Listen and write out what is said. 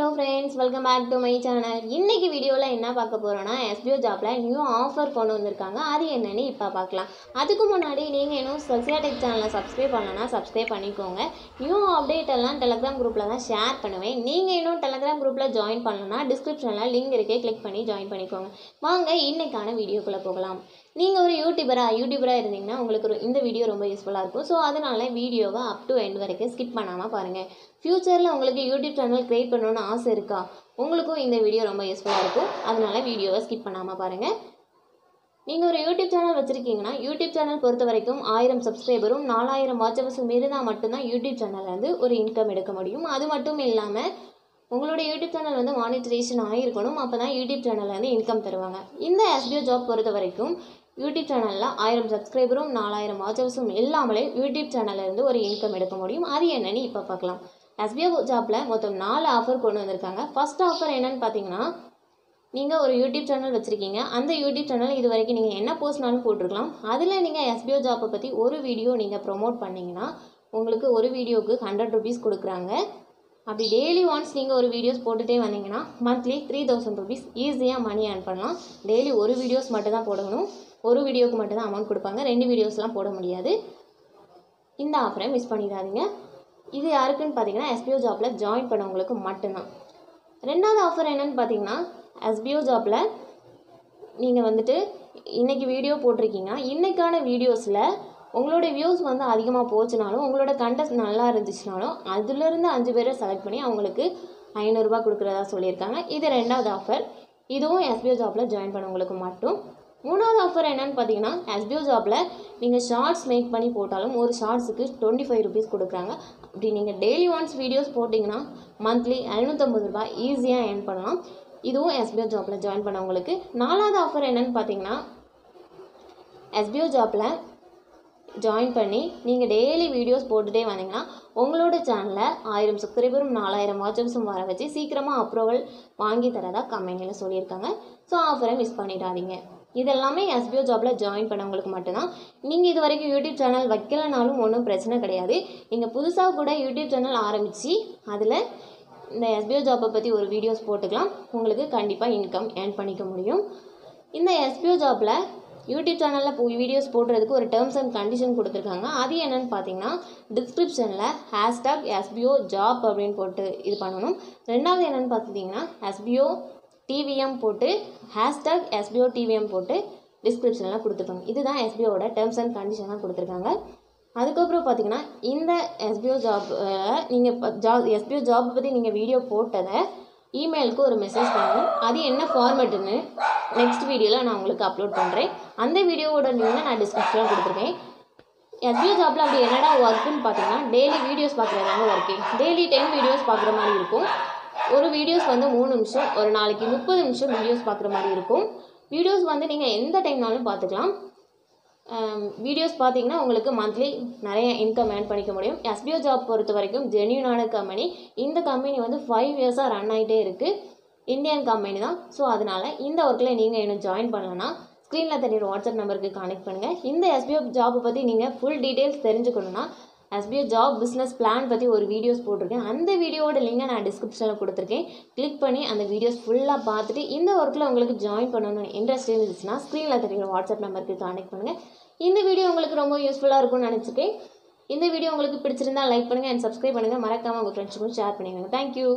Hello friends welcome back to my channel இன்னைக்கு வீடியோவில் என்ன பார்க்க போகிறோன்னா எஸ்பிஓ ஜாப்பில் நியூ ஆஃபர் கொண்டு வந்திருக்காங்க. அது என்னென்னு இப்போ பார்க்கலாம். அதுக்கு முன்னாடி நீங்கள் இன்னும் சசியாடெக் சேனலை சப்ஸ்கிரைப் பண்ணலன்னா சப்ஸ்கிரைப் பண்ணிக்கோங்க. நியூ அப்டேட் எல்லாம் டெலகிராம் குரூப்பில் தான் ஷேர் பண்ணுவேன். நீங்கள் இன்னும் டெலகிராம் குரூப்பில் ஜாயின் பண்ணலன்னா டிஸ்கிரிப்ஷனில் லிங்க் இருக்கே கிளிக் பண்ணி ஜாயின் பண்ணிக்கோங்க. வாங்க இன்னைக்கான வீடியோக்குள்ளே போகலாம். நீங்கள் ஒரு யூடியூபராக யூடியூபராக இருந்தீங்கன்னா உங்களுக்கு இந்த வீடியோ ரொம்ப யூஸ்ஃபுல்லாக இருக்கும். ஸோ அதனால வீடியோவை அப் டு எண்ட் வரைக்கும் ஸ்கிப் பண்ணாமல் பாருங்கள் ஃப்யூச்சரில் உங்களுக்கு யூடியூப் சேனல் க்ரியேட் பண்ணணும்னு ஆசை இருக்கா? உங்களுக்கும் இந்த வீடியோ ரொம்ப யூஸ்ஃபுல்லாக இருக்கும். அதனால வீடியோவை ஸ்கிப் பண்ணாமல் பாருங்கள் நீங்கள் ஒரு யூடியூப் சேனல் வச்சுருக்கீங்கன்னா யூடியூப் சேனல் பொறுத்த வரைக்கும் ஆயிரம் சப்ஸ்கிரைபரும் நாலாயிரம் வாட்சவர்ஸும் இருந்தால் மட்டும்தான் யூடியூப் சேனல்லேருந்து ஒரு இன்கம் எடுக்க முடியும். அது மட்டும் இல்லாமல் உங்களோட யூடியூப் சேனல் வந்து மானிட்டரேஷன் ஆகிருக்கணும் அப்போ தான் யூடியூப் சேனல்லேருந்து இன்கம் தருவாங்க. இந்த எஸ்பிஓ ஜாப் பொறுத்த வரைக்கும் யூடியூப் சேனலில் ஆயிரம் சப்ஸ்கிரைபரும் நாலாயிரம் வாட்சர்ஸும் இல்லாமலே யூடியூப் சேனல்லேருந்து ஒரு இன்கம் எடுக்க முடியும். அது என்னன்னு இப்போ பார்க்கலாம். எஸ்பிஓ ஜாப்பில் மொத்தம் நாலு ஆஃபர் கொண்டு வந்திருக்காங்க. ஃபர்ஸ்ட் ஆஃபர் என்னன்னு பார்த்தீங்கன்னா நீங்கள் ஒரு யூடியூப் சேனல் வச்சுருக்கீங்க. அந்த யூடியூப் சேனல் இது வரைக்கும் நீங்கள் என்ன போஸ்ட்னாலும் போட்டிருக்கலாம். அதில் நீங்கள் எஸ்பிஓ ஜாப்பை பற்றி ஒரு வீடியோ நீங்கள் ப்ரொமோட் பண்ணிங்கன்னா உங்களுக்கு ஒரு வீடியோவுக்கு ஹண்ட்ரட் ருபீஸ் கொடுக்குறாங்க. அப்படி டெய்லி ஒன்ஸ் நீங்கள் ஒரு வீடியோஸ் போட்டுகிட்டே வந்தீங்கன்னா மந்த்லி த்ரீ தௌசண்ட் ருபீஸ் ஈஸியாக மணி ஏர்ன் பண்ணலாம். டெய்லி ஒரு வீடியோஸ் மட்டும் தான் போடணும். ஒரு வீடியோக்கு மட்டும்தான் அமௌண்ட் கொடுப்பாங்க. ரெண்டு வீடியோஸ்லாம் போட முடியாது. இந்த ஆஃபரை மிஸ் பண்ணிடாதீங்க. இது யாருக்குன்னு பார்த்தீங்கன்னா எஸ்பிஓ ஜாப்பில் ஜாயின் பண்ணவங்களுக்கு மட்டும்தான். ரெண்டாவது ஆஃபர் என்னன்னு பார்த்தீங்கன்னா எஸ்பிஓ ஜாப்பில் நீங்கள் வந்துட்டு இன்றைக்கி வீடியோ போட்டிருக்கீங்க இன்றைக்கான வீடியோஸில் உங்களோட வியூஸ் வந்து அதிகமாக போச்சுனாலும் உங்களோட கண்டென்ட் நல்லா இருந்துச்சுனாலும் அதுலேருந்து அஞ்சு பேரை செலக்ட் பண்ணி அவங்களுக்கு ஐநூறுரூபா கொடுக்குறதா சொல்லியிருக்காங்க. இது ரெண்டாவது ஆஃபர் இதுவும் எஸ்பிஓ ஜாப்பில் ஜாயின் பண்ணவங்களுக்கு மட்டும். மூணாவது ஆஃபர் என்னன்னு பார்த்தீங்கன்னா எஸ்பிஓ ஜாப்பில் நீங்கள் ஷார்ட்ஸ் மேக் பண்ணி போட்டாலும் ஒரு ஷார்ட்ஸுக்கு டுவெண்ட்டி ஃபைவ் ருபீஸ் கொடுக்குறாங்க. அப்படி நீங்கள் டெய்லி ஒன்ஸ் வீடியோஸ் போட்டிங்கன்னா மந்த்லி ஐநூற்றம்பது ரூபாய் ஈஸியாக ஏர்ன் பண்ணலாம். இதுவும் எஸ்பிஓ ஜாப்பில் ஜாயின் பண்ணவங்களுக்கு. நாலாவது ஆஃபர் என்னன்னு பார்த்தீங்கன்னா எஸ்பிஓ ஜாப்பில் ஜாயின் பண்ணி நீங்கள் டெய்லி வீடியோஸ் போட்டுகிட்டே வந்தீங்கன்னா உங்களோட சேனலில் ஆயிரம் சப்ஸ்கிரைபரும் நாலாயிரம் வாட்சர்ஸும் வர வச்சு சீக்கிரமாக அப்ரூவல் வாங்கி தரதா கம்பெனியில் சொல்லியிருக்காங்க. ஸோ ஆஃபரை மிஸ் பண்ணிடாதீங்க. இதெல்லாமே எஸ்பிஓ ஜாப்பில் ஜாயின் பண்ணவங்களுக்கு மட்டும்தான். நீங்கள் இது வரைக்கும் யூடியூப் சேனல் வைக்கலனாலும் ஒன்றும் பிரச்சனை கிடையாது. நீங்கள் புதுசாக கூட யூடியூப் சேனல் ஆரம்பித்து அதில் இந்த எஸ்பிஓ ஜாப்பை பற்றி ஒரு வீடியோஸ் போட்டுக்கலாம். உங்களுக்கு கண்டிப்பாக இன்கம் ஏர்ன் பண்ணிக்க முடியும். இந்த எஸ்பிஓ ஜாப்பில் யூடியூப் சேனலில் போய் வீடியோஸ் போடுறதுக்கு ஒரு டேர்ம்ஸ் அண்ட் கண்டிஷன் கொடுத்துருக்காங்க. அது என்னென்னு பார்த்தீங்கன்னா டிஸ்கிரிப்ஷனில் ஹேஷ்டாக் எஸ்பிஓ ஜாப் அப்படின்னு போட்டு இது பண்ணணும். ரெண்டாவது என்னென்னு பார்த்துட்டிங்கன்னா எஸ்பிஓ டிவிஎம் போட்டு ஹேஷ்டாக் எஸ்பிஓ டிவிஎம் போட்டு டிஸ்கிரிப்ஷன்லாம் கொடுத்துருப்பாங்க இதுதான் எஸ்பிஓட டேர்ம்ஸ் அண்ட் கண்டிஷன்லாம் கொடுத்துருக்காங்க. அதுக்கப்புறம் பார்த்தீங்கன்னா இந்த எஸ்பிஓ ஜாப் நீங்கள் ஜாப் எஸ்பிஓ ஜாப் பற்றி நீங்கள் வீடியோ போட்டதை இமெயிலுக்கு ஒரு மெசேஜ் பண்ணுங்கள் அது என்ன ஃபார்மேட்டுன்னு நெக்ஸ்ட் வீடியோவில் நான் உங்களுக்கு அப்லோட் பண்ணுறேன் அந்த வீடியோவோட லிங்க் நான் டிஸ்கிரிப்ஷனில் கொடுத்துருக்கேன். எஸ்பிஓ ஜாப்பில் அப்படி என்னடா ஒர்க்குன்னு பார்த்தீங்கன்னா டெய்லி வீடியோஸ் பார்க்குறதாங்க ஒர்க்கு டெய்லி டென் வீடியோஸ் பார்க்குற மாதிரி இருக்கும். ஒரு வீடியோஸ் வந்து மூணு நிமிஷம் ஒரு நாளைக்கு முப்பது நிமிஷம் வீடியோஸ் பார்க்குற மாதிரி இருக்கும். வீடியோஸ் வந்து நீங்கள் எந்த டைம்னாலும் பார்த்துக்கலாம். வீடியோஸ் பார்த்தீங்கன்னா உங்களுக்கு மந்த்லி நிறைய இன்கம் ஏர்ன் பண்ணிக்க முடியும். எஸ்பிஓ ஜாப் பொறுத்த வரைக்கும் ஜென்யூனான கம்பெனி இந்த கம்பெனி வந்து ஃபைவ் இயர்ஸாக ரன் ஆகிட்டே இருக்குது இந்தியன் கம்பெனி தான். ஸோ அதனால் இந்த ஒர்க்கில் நீங்கள் இன்னும் ஜாயின் பண்ணலன்னா ஸ்க்ரீனில் தெரியுற வாட்ஸ்அப் நம்பருக்கு கானெக்ட் பண்ணுங்கள் இந்த எஸ்பிஓ ஜாப்பை பற்றி நீங்கள் ஃபுல் டீட்டெயில்ஸ் தெரிஞ்சுக்கணுன்னா எஸ்பிஐ ஜாப் பிஸ்னஸ் பிளான் பற்றி ஒரு வீடியோஸ் போட்டிருக்கேன். அந்த வீடியோவோட லிங்கை நான் டிஸ்கிரிப்ஷனில் கொடுத்துருக்கேன். கிளிக் பண்ணி அந்த வீடியோஸ் ஃபுல்லாக பார்த்துட்டு இந்த ஒர்க்கில் உங்களுக்கு ஜாயின் பண்ணணும்னு இன்ட்ரெஸ்ட் இருந்துச்சுன்னா ஸ்க்ரீனில் தெரியுற வாட்ஸ்அப் நம்பருக்கு கான்டெக்ட் பண்ணுங்கள் இந்த வீடியோ உங்களுக்கு ரொம்ப யூஸ்ஃபுல்லாக இருக்கும்னு நினச்சிருக்கேன். இந்த வீடியோ உங்களுக்கு பிடிச்சிருந்தா லைக் பண்ணுங்கள் அண்ட் சப்ஸ்கிரைப் பண்ணுங்கள் மறக்காமல் உங்கள் ஃப்ரெண்ட்ஸுக்கும் ஷேர் பண்ணிடுங்க தேங்க்யூ